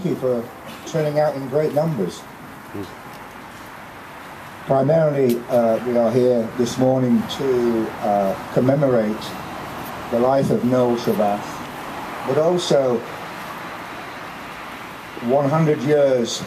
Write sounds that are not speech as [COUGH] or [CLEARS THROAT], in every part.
thank you for turning out in great numbers. Primarily, uh, we are here this morning to uh, commemorate the life of Noel Chavasse, but also 100 years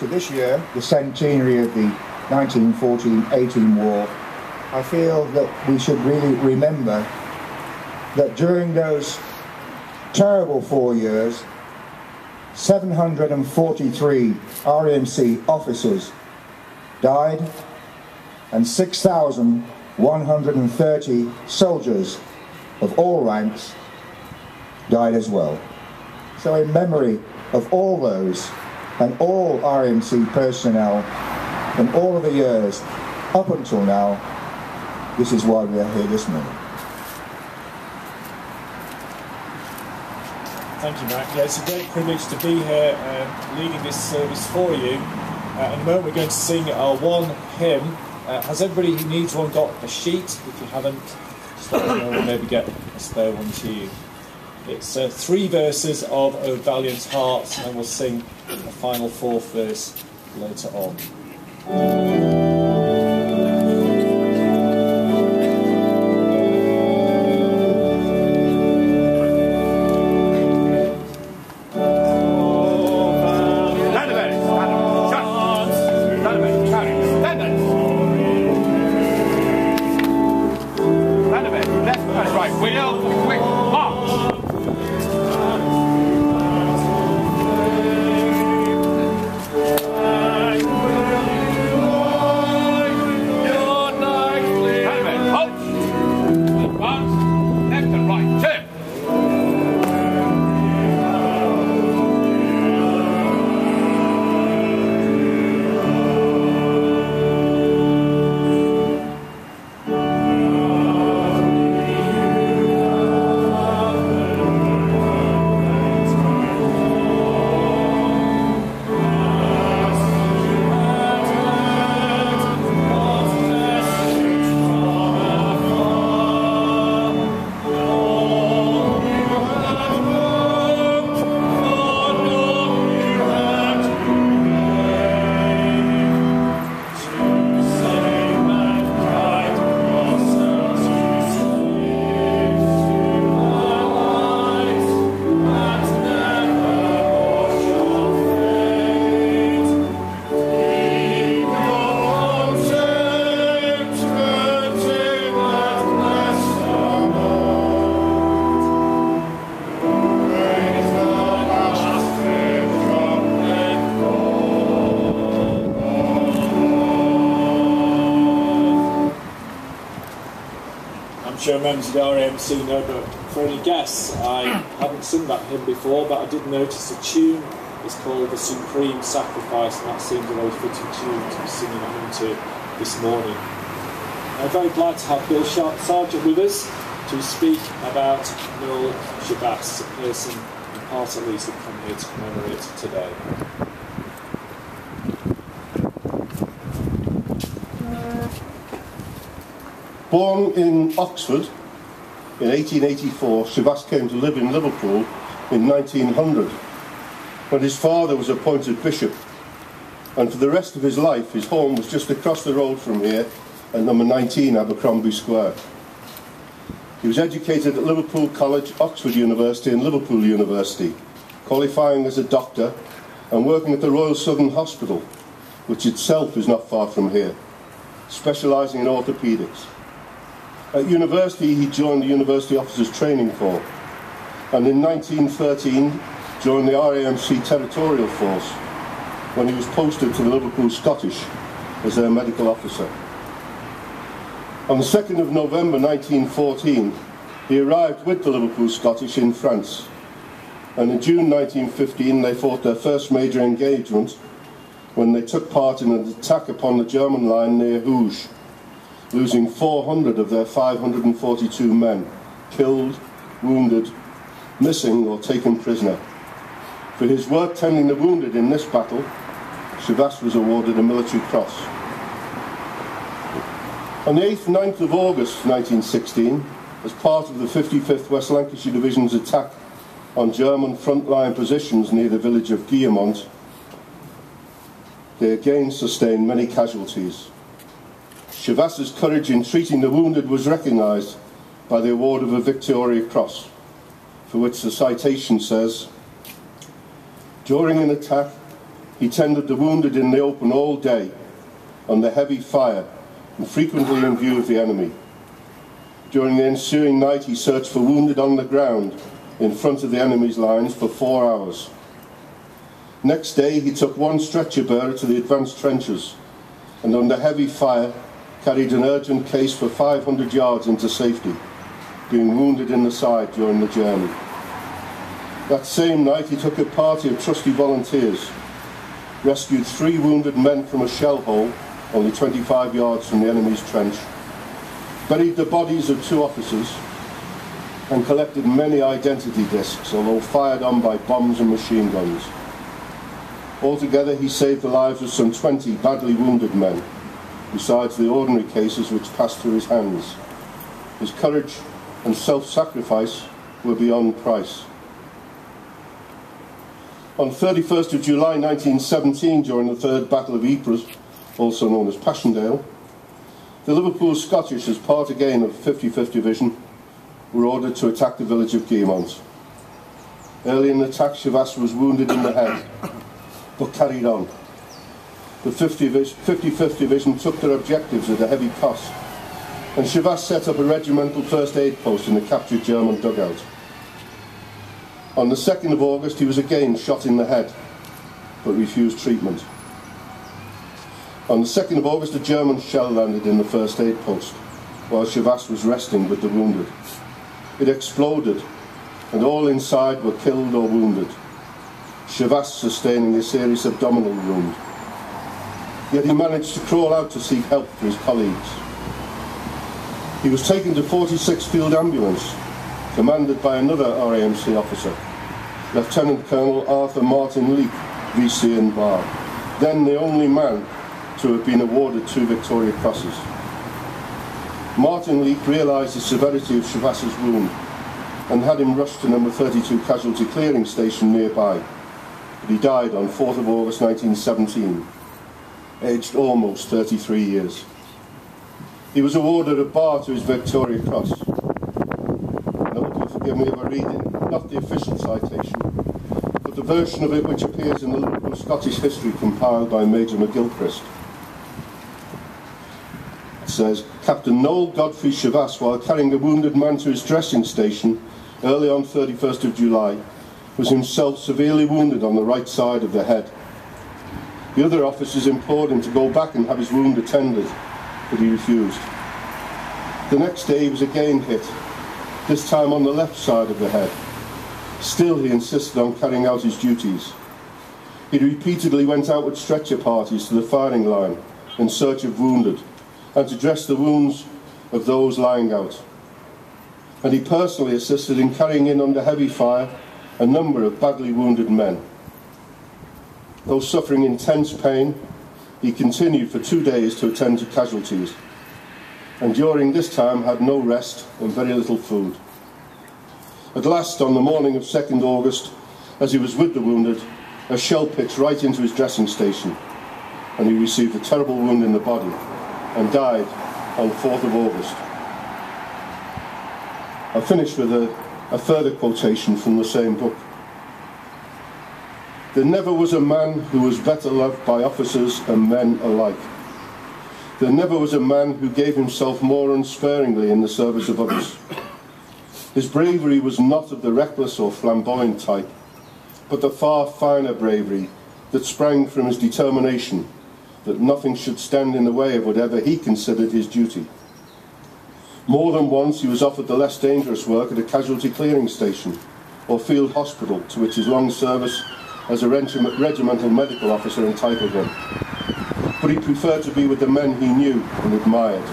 to this year, the centenary of the 1914-18 war. I feel that we should really remember that during those terrible four years, 743 RAMC officers died and 6,130 soldiers of all ranks died as well. So in memory of all those and all RMC personnel in all of the years up until now, this is why we are here this morning. Thank you, Matt. Yeah, it's a great privilege to be here uh, leading this service for you. Uh, in a moment, we're going to sing our one hymn. Uh, has everybody who needs one got a sheet? If you haven't, just let know. Maybe get a spare one to you. It's uh, three verses of O Valiant Heart, and we'll sing the final fourth verse later on. Sure members of the RAMC know, but for any guests, I [CLEARS THROAT] haven't sung that hymn before, but I did notice the tune is called The Supreme Sacrifice, and that seems a very fitting tune to be singing that to this morning. I'm very glad to have Bill Sargent with us to speak about Noel Chavasse, a person, in part at least, that come here to commemorate today. Born in Oxford in 1884, Chavasse came to live in Liverpool in 1900 when his father was appointed bishop. And for the rest of his life, his home was just across the road from here at number 19 Abercromby Square. He was educated at Liverpool College, Oxford University and Liverpool University, qualifying as a doctor and working at the Royal Southern Hospital, which itself is not far from here, specialising in orthopaedics. At university, he joined the University Officers Training Corps, and in 1913 joined the RAMC Territorial Force when he was posted to the Liverpool Scottish as their medical officer. On the 2nd of November 1914, he arrived with the Liverpool Scottish in France, and in June 1915 they fought their first major engagement when they took part in an attack upon the German line near Hooge losing 400 of their 542 men, killed, wounded, missing or taken prisoner. For his work tending the wounded in this battle, Chavasse was awarded a military cross. On the 8th 9th of August 1916, as part of the 55th West Lancashire Division's attack on German frontline positions near the village of Guillemont, they again sustained many casualties. Chavasse's courage in treating the wounded was recognised by the award of a Victoria Cross, for which the citation says, During an attack, he tended the wounded in the open all day, under heavy fire, and frequently in view of the enemy. During the ensuing night, he searched for wounded on the ground in front of the enemy's lines for four hours. Next day, he took one stretcher bearer to the advanced trenches and, under heavy fire, carried an urgent case for 500 yards into safety, being wounded in the side during the journey. That same night, he took a party of trusty volunteers, rescued three wounded men from a shell hole only 25 yards from the enemy's trench, buried the bodies of two officers, and collected many identity discs, although fired on by bombs and machine guns. Altogether, he saved the lives of some 20 badly wounded men, besides the ordinary cases which passed through his hands. His courage and self-sacrifice were beyond price. On 31st of July 1917, during the Third Battle of Ypres, also known as Passchendaele, the Liverpool Scottish, as part again of 55th Division, were ordered to attack the village of Guillemont. Early in the attack, Chavasse was wounded in the head, but carried on. The 55th Division took their objectives at a heavy cost, and Chavasse set up a regimental first aid post in the captured German dugout. On the 2nd of August, he was again shot in the head, but refused treatment. On the 2nd of August, a German shell landed in the first aid post, while Chavasse was resting with the wounded. It exploded, and all inside were killed or wounded. Chavasse sustaining a serious abdominal wound. Yet he managed to crawl out to seek help for his colleagues. He was taken to 46 Field Ambulance, commanded by another RAMC officer, Lieutenant Colonel Arthur Martin Leake, VC and Bar, then the only man to have been awarded two Victoria Crosses. Martin Leake realised the severity of Chavasse's wound and had him rushed to number 32 casualty clearing station nearby. But he died on 4th of August 1917, aged almost 33 years. He was awarded a bar to his Victoria Cross. Note, you'll forgive me if I read it, not the official citation, but the version of it which appears in the Liverpool Scottish history compiled by Major McGilchrist says Captain Noel Godfrey Chavasse, while carrying a wounded man to his dressing station early on 31st of July, was himself severely wounded on the right side of the head. The other officers implored him to go back and have his wound attended, but he refused. The next day he was again hit, this time on the left side of the head. Still he insisted on carrying out his duties. He repeatedly went out with stretcher parties to the firing line in search of wounded, and to dress the wounds of those lying out. And he personally assisted in carrying in under heavy fire a number of badly wounded men. Though suffering intense pain, he continued for two days to attend to casualties, and during this time had no rest and very little food. At last, on the morning of 2nd August, as he was with the wounded, a shell pitched right into his dressing station, and he received a terrible wound in the body and died on 4th of August. I finish with a, a further quotation from the same book. There never was a man who was better loved by officers and men alike. There never was a man who gave himself more unsparingly in the service of others. His bravery was not of the reckless or flamboyant type, but the far finer bravery that sprang from his determination that nothing should stand in the way of whatever he considered his duty. More than once he was offered the less dangerous work at a casualty clearing station or field hospital to which his long service as a regimental medical officer entitled him. But he preferred to be with the men he knew and admired.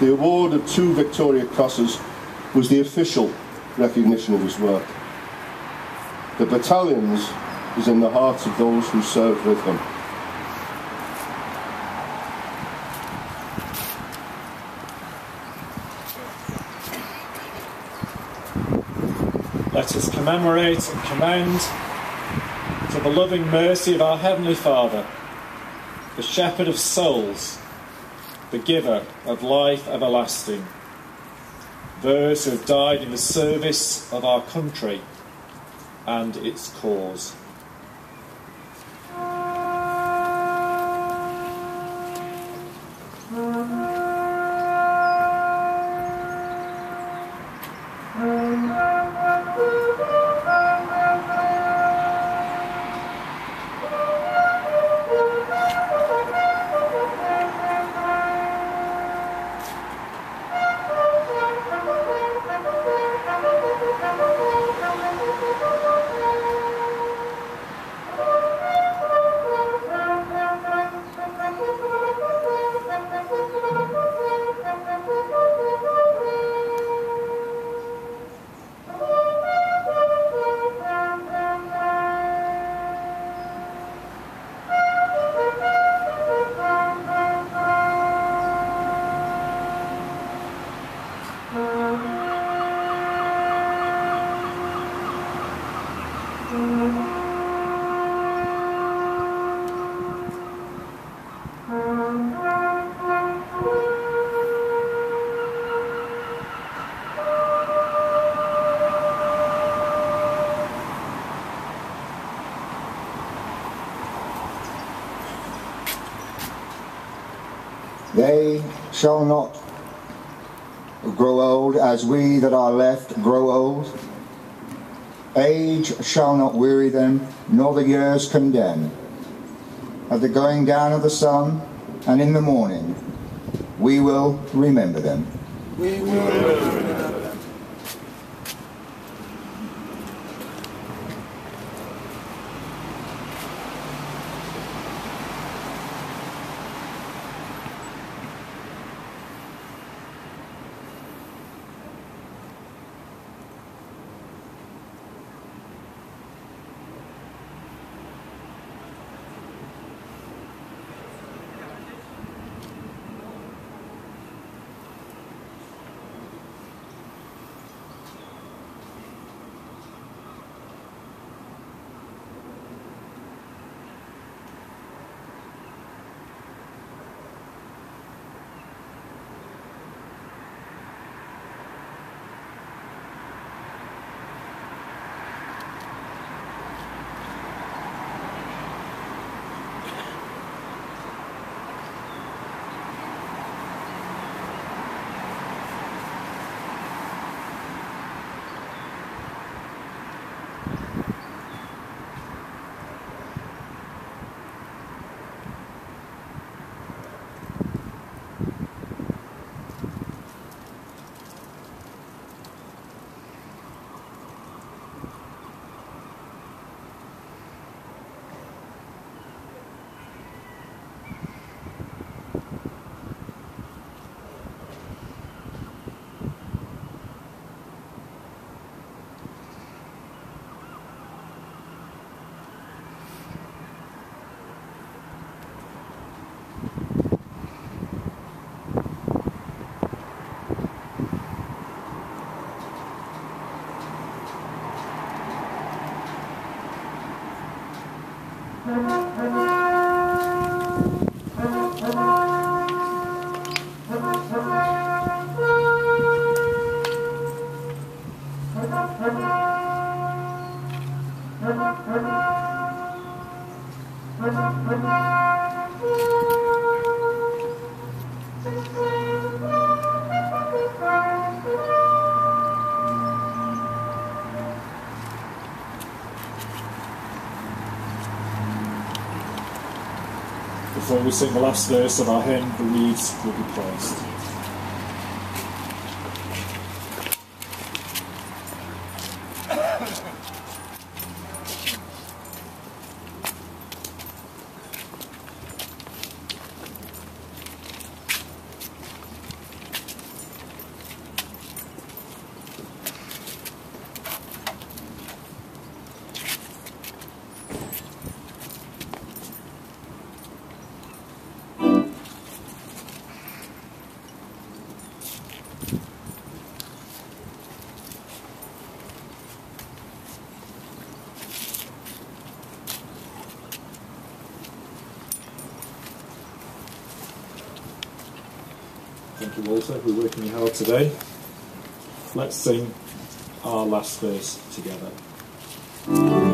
The award of two Victoria Crosses was the official recognition of his work. The battalions is in the hearts of those who served with him. Let us commemorate and commend to the loving mercy of our Heavenly Father, the Shepherd of souls, the giver of life everlasting, those who have died in the service of our country and its cause. They shall not grow old as we that are left grow old. Age shall not weary them, nor the years condemn. At the going down of the sun and in the morning, we will remember them. We will. Before we sing the last verse of our hymn, the reeds will be placed. You, Walter. We're working hard today. Let's sing our last verse together.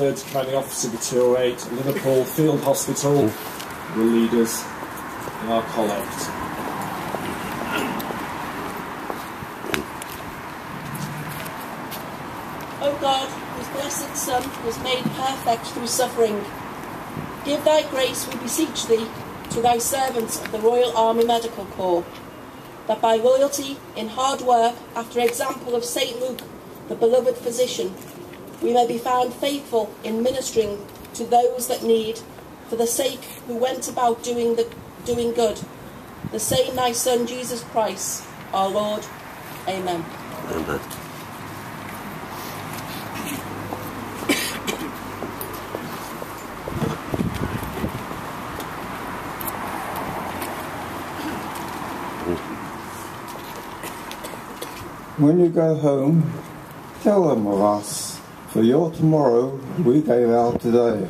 3rd of the 208, Liverpool Field Hospital will lead us in our collect. O God, whose blessed Son was made perfect through suffering, give thy grace, we beseech thee, to thy servants of the Royal Army Medical Corps, that by loyalty in hard work, after example of St. Luke, the beloved physician, we may be found faithful in ministering to those that need, for the sake who went about doing, the, doing good, the same thy Son Jesus Christ, our Lord. Amen. Amen. When you go home, tell them of us, for your tomorrow we gave out today.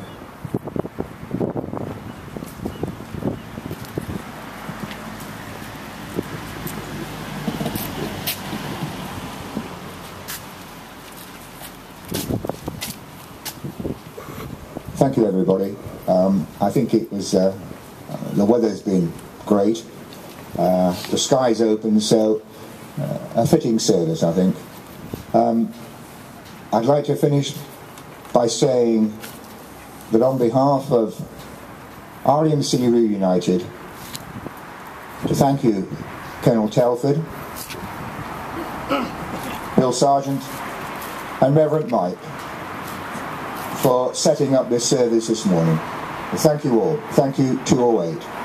Thank you, everybody. Um, I think it was uh, the weather's been great. Uh, the sky's open, so uh, a fitting service, I think. Um, I'd like to finish by saying that on behalf of RMC Reunited, to thank you, Colonel Telford, Bill Sargent, and Reverend Mike for setting up this service this morning. Thank you all. Thank you 208.